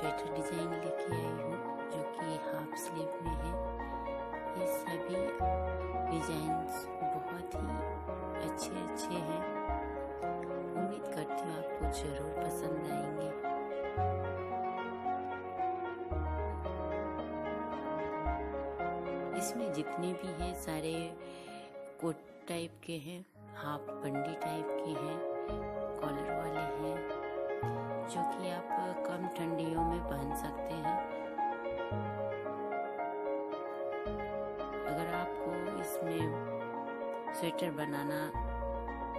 Sweater design लेके आई हूँ, जो कि हाफ़ स्लीव में है। ये सभी डिजाइंस बहुत ही अच्छे अच्छे हैं। उम्मीद करती हूँ आपको ज़रूर पसंद आएँगे। इसमें जितने भी हैं, सारे कोट टाइप के हैं हाफ़ बंडी टाइप के हैं कॉलर वाले पहन सकते हैं। अगर आपको इसमें स्वेटर बनाना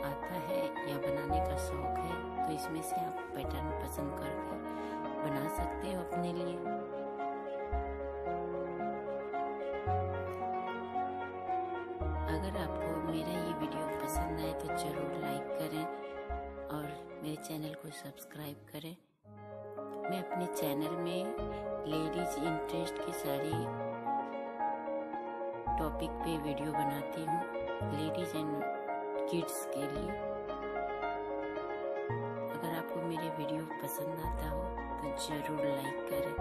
आता है या बनाने का शौक है तो इसमें से आप पैटर्न पसंद करके बना सकते हो अपने लिए। अगर आपको मेरा ये वीडियो पसंद आए तो ज़रूर लाइक करें और मेरे चैनल को सब्सक्राइब करें। मैं अपने चैनल में लेडीज़ इंटरेस्ट की सारी टॉपिक पे वीडियो बनाती हूँ, लेडीज़ एंड किड्स के लिए। अगर आपको मेरे वीडियो पसंद आता हो तो ज़रूर लाइक करें।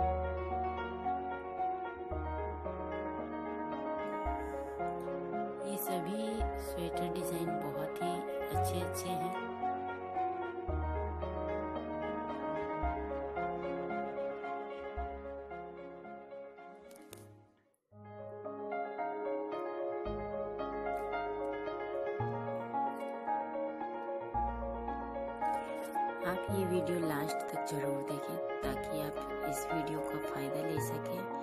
ये सभी स्वेटर डिज़ाइन बहुत ही अच्छे अच्छे हैं। आप ये वीडियो लास्ट तक ज़रूर देखें, ताकि आप इस वीडियो का फ़ायदा ले सकें।